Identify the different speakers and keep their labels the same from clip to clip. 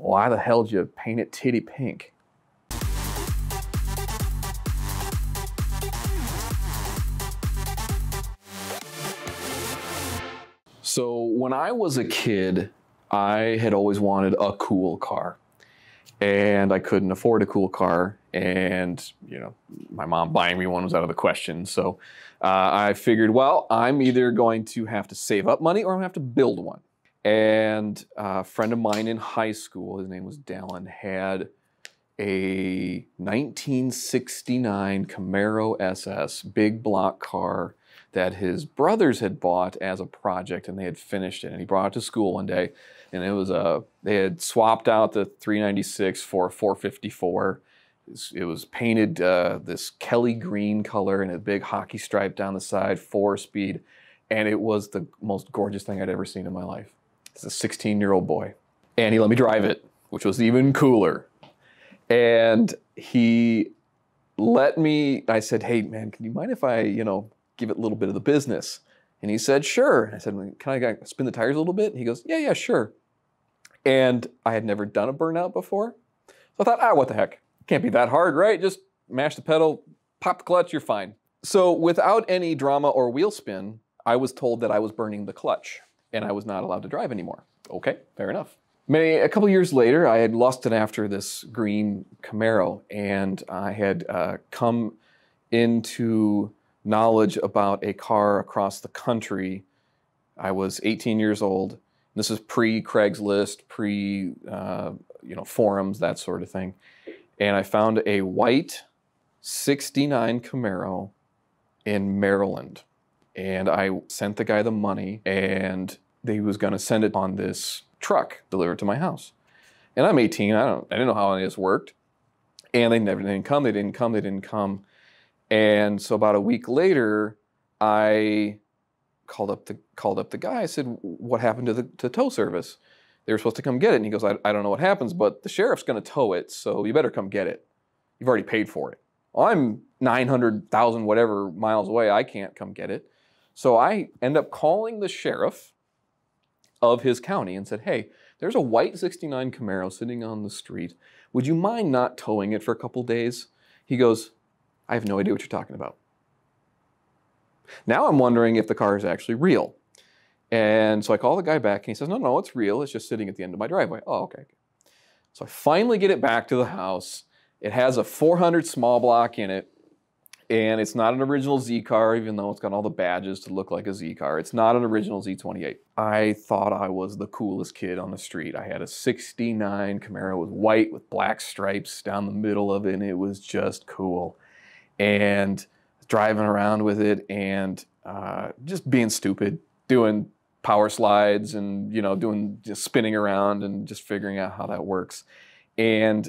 Speaker 1: Why the hell did you paint it titty pink? So when I was a kid, I had always wanted a cool car. And I couldn't afford a cool car. And, you know, my mom buying me one was out of the question. So uh, I figured, well, I'm either going to have to save up money or I'm going to have to build one. And a friend of mine in high school, his name was Dallin, had a 1969 Camaro SS big block car that his brothers had bought as a project and they had finished it. And he brought it to school one day and it was a, they had swapped out the 396 for a 454. It was painted uh, this Kelly green color and a big hockey stripe down the side, four speed. And it was the most gorgeous thing I'd ever seen in my life. It's a 16 year old boy. And he let me drive it, which was even cooler. And he let me, I said, hey man, can you mind if I, you know, give it a little bit of the business? And he said, sure. I said, can I spin the tires a little bit? And he goes, yeah, yeah, sure. And I had never done a burnout before. So I thought, ah, what the heck? Can't be that hard, right? Just mash the pedal, pop the clutch, you're fine. So without any drama or wheel spin, I was told that I was burning the clutch and I was not allowed to drive anymore. Okay, fair enough. A couple years later, I had lost it after this green Camaro and I had uh, come into knowledge about a car across the country. I was 18 years old. This is pre Craigslist, pre uh, you know forums, that sort of thing. And I found a white 69 Camaro in Maryland. And I sent the guy the money and he was going to send it on this truck delivered to my house. And I'm 18. I don't. I didn't know how any of this worked. And they never they didn't come. They didn't come. They didn't come. And so about a week later, I called up the called up the guy. I said, "What happened to the to tow service? They were supposed to come get it." And he goes, "I, I don't know what happens, but the sheriff's going to tow it, so you better come get it. You've already paid for it." Well, I'm 900,000 whatever miles away. I can't come get it. So I end up calling the sheriff of his county and said, "Hey, there's a white 69 Camaro sitting on the street. Would you mind not towing it for a couple days?" He goes, "I have no idea what you're talking about." Now I'm wondering if the car is actually real. And so I call the guy back and he says, no, no, it's real. It's just sitting at the end of my driveway. Oh, okay. So I finally get it back to the house. It has a 400 small block in it. And it's not an original Z car, even though it's got all the badges to look like a Z car. It's not an original Z28. I thought I was the coolest kid on the street. I had a 69 Camaro with white with black stripes down the middle of it, and it was just cool. And driving around with it and uh, just being stupid, doing power slides and you know doing just spinning around and just figuring out how that works. And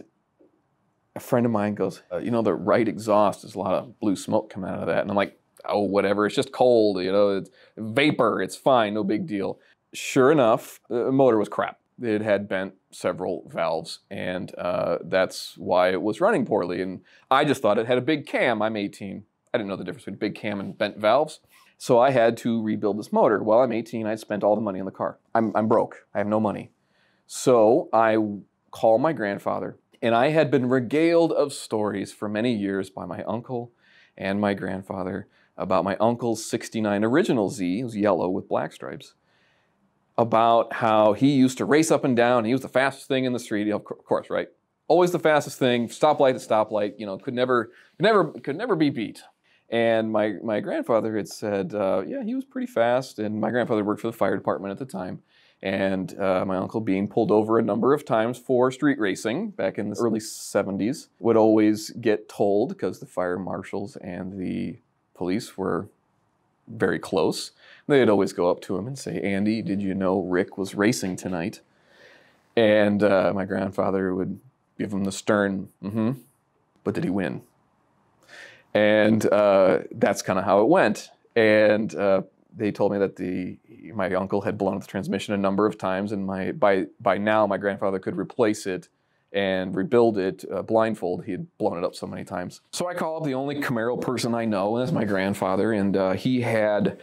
Speaker 1: a friend of mine goes, uh, you know, the right exhaust, there's a lot of blue smoke coming out of that, and I'm like, oh, whatever, it's just cold, you know, it's vapor, it's fine, no big deal. Sure enough, the motor was crap. It had bent several valves, and uh, that's why it was running poorly. And I just thought it had a big cam. I'm 18. I didn't know the difference between big cam and bent valves. So I had to rebuild this motor. Well, I'm 18, I'd spent all the money on the car. I'm, I'm broke, I have no money. So I call my grandfather, and I had been regaled of stories for many years by my uncle and my grandfather about my uncle's 69 original Z, it was yellow with black stripes, about how he used to race up and down. He was the fastest thing in the street, of course, right? Always the fastest thing, stoplight to stoplight, you know, could never, could never, could never be beat. And my, my grandfather had said, uh, yeah, he was pretty fast. And my grandfather worked for the fire department at the time. And uh, my uncle, being pulled over a number of times for street racing back in the early 70s, would always get told because the fire marshals and the police were very close. They'd always go up to him and say, Andy, did you know Rick was racing tonight? And uh, my grandfather would give him the stern, mm hmm, but did he win? and uh, that's kind of how it went. And uh, they told me that the my uncle had blown up the transmission a number of times, and my by by now my grandfather could replace it and rebuild it uh, blindfold. He had blown it up so many times. So I called the only Camaro person I know, and that's my grandfather, and uh, he had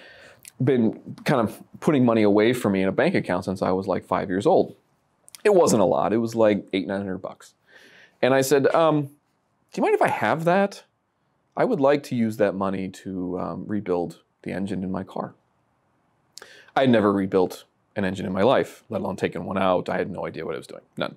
Speaker 1: been kind of putting money away for me in a bank account since I was like five years old. It wasn't a lot. It was like eight, nine hundred bucks. And I said, um, "Do you mind if I have that? I would like to use that money to um, rebuild the engine in my car." I had never rebuilt an engine in my life, let alone taken one out. I had no idea what I was doing, none.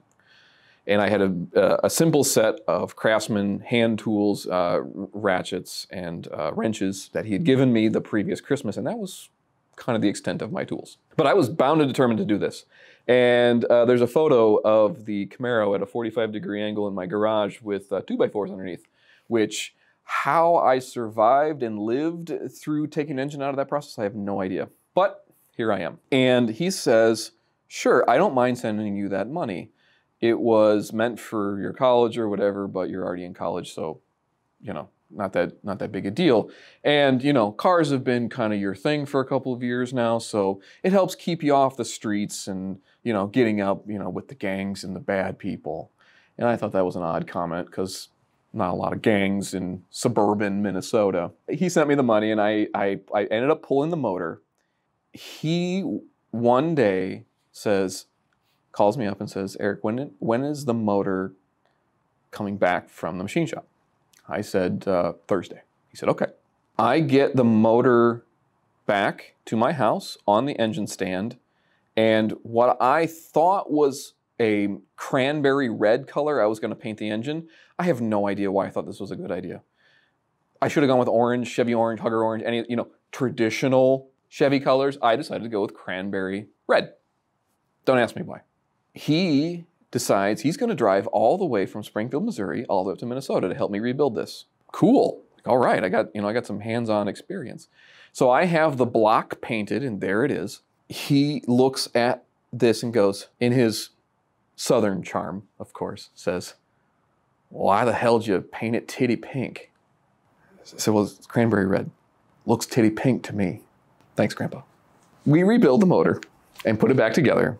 Speaker 1: And I had a, a simple set of Craftsman hand tools, uh, ratchets, and uh, wrenches that he had given me the previous Christmas, and that was kind of the extent of my tools. But I was bound and determined to do this. And uh, there's a photo of the Camaro at a 45 degree angle in my garage with uh, 2x4s underneath, which how I survived and lived through taking an engine out of that process, I have no idea. But here I am. And he says, Sure, I don't mind sending you that money. It was meant for your college or whatever, but you're already in college, so you know, not that not that big a deal. And you know, cars have been kind of your thing for a couple of years now, so it helps keep you off the streets and you know, getting out, you know, with the gangs and the bad people. And I thought that was an odd comment because not a lot of gangs in suburban Minnesota. He sent me the money, and I I, I ended up pulling the motor. He one day says, calls me up and says, Eric, when when is the motor coming back from the machine shop? I said, uh, Thursday. He said, okay. I get the motor back to my house on the engine stand, and what I thought was a cranberry red color, I was going to paint the engine. I have no idea why I thought this was a good idea. I should have gone with orange, Chevy orange, Hugger orange, any, you know, traditional Chevy colors. I decided to go with cranberry red. Don't ask me why. He decides he's going to drive all the way from Springfield, Missouri, all the way up to Minnesota to help me rebuild this. Cool. All right, I got you know I got some hands-on experience. So I have the block painted, and there it is. He looks at this and goes, in his southern charm, of course, says, "Why the hell did you paint it titty pink?" I said, "Well, it's cranberry red. Looks titty pink to me." Thanks, Grandpa. We rebuild the motor and put it back together,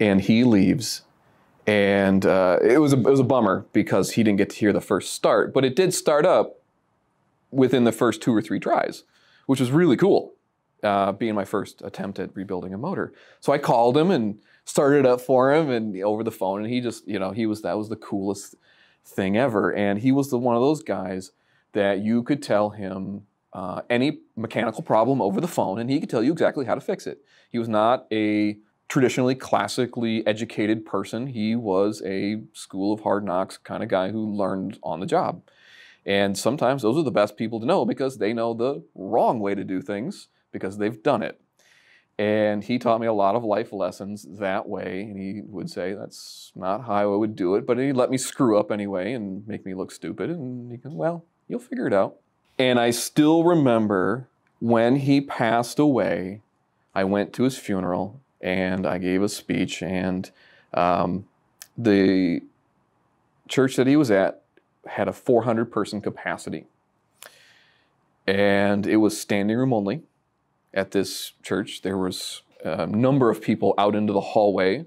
Speaker 1: and he leaves and uh, it was a, it was a bummer because he didn't get to hear the first start, but it did start up within the first two or three tries, which was really cool. Uh, being my first attempt at rebuilding a motor, so I called him and started up for him and over the phone, and he just you know he was that was the coolest thing ever, and he was the one of those guys that you could tell him uh, any mechanical problem over the phone, and he could tell you exactly how to fix it. He was not a traditionally classically educated person. He was a school of hard knocks kind of guy who learned on the job. And sometimes those are the best people to know because they know the wrong way to do things because they've done it. And he taught me a lot of life lessons that way. And he would say, that's not how I would do it. But he'd let me screw up anyway and make me look stupid. And he goes, well, you'll figure it out. And I still remember when he passed away, I went to his funeral and I gave a speech, and um, the church that he was at had a 400 person capacity. And it was standing room only at this church. There was a number of people out into the hallway.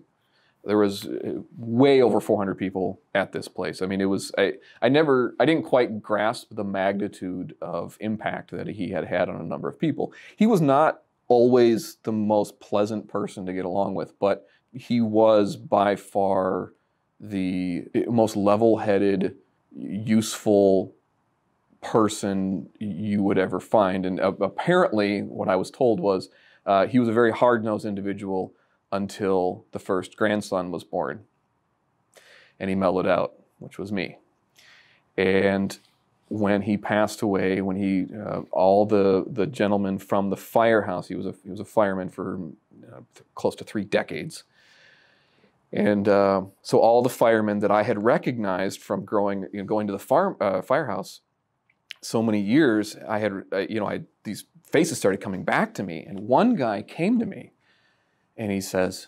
Speaker 1: There was uh, way over 400 people at this place. I mean, it was, I, I never, I didn't quite grasp the magnitude of impact that he had had on a number of people. He was not always the most pleasant person to get along with, but he was by far the most level headed, useful person you would ever find. And uh, apparently, what I was told was uh, he was a very hard nosed individual until the first grandson was born. And he mellowed out, which was me. And when he passed away, when he uh, all the the gentlemen from the firehouse, he was a he was a fireman for uh, close to three decades, and uh, so all the firemen that I had recognized from growing you know, going to the farm uh, firehouse, so many years, I had uh, you know I these faces started coming back to me, and one guy came to me, and he says,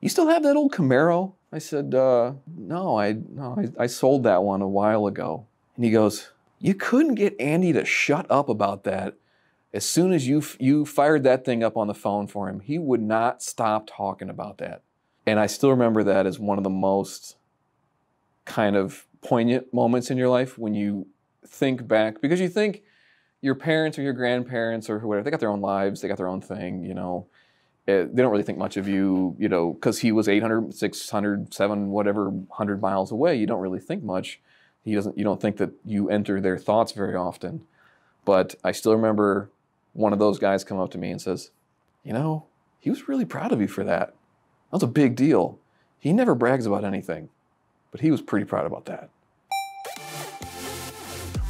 Speaker 1: "You still have that old Camaro?" I said, uh, "No, I no I, I sold that one a while ago," and he goes you couldn't get Andy to shut up about that. As soon as you you fired that thing up on the phone for him, he would not stop talking about that. And I still remember that as one of the most kind of poignant moments in your life when you think back because you think your parents or your grandparents or whoever they got their own lives, they got their own thing, you know. eh, they don't really think much of you, you know, because he was 800, 600, 7, whatever, 100 miles away. You don't really think much. He doesn't. You don't think that you enter their thoughts very often. But I still remember one of those guys come up to me and says, "You know, he was really proud of you for that. That was a big deal. He never brags about anything, but he was pretty proud about that."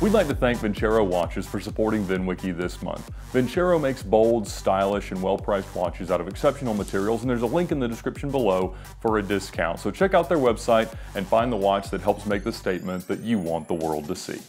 Speaker 2: We'd like to thank Vincero Watches for supporting VinWiki this month. Vincero makes bold, stylish, and well-priced watches out of exceptional materials, and there's a link in the description below for a discount. So check out their website and find the watch that helps make the statement that you want the world to see.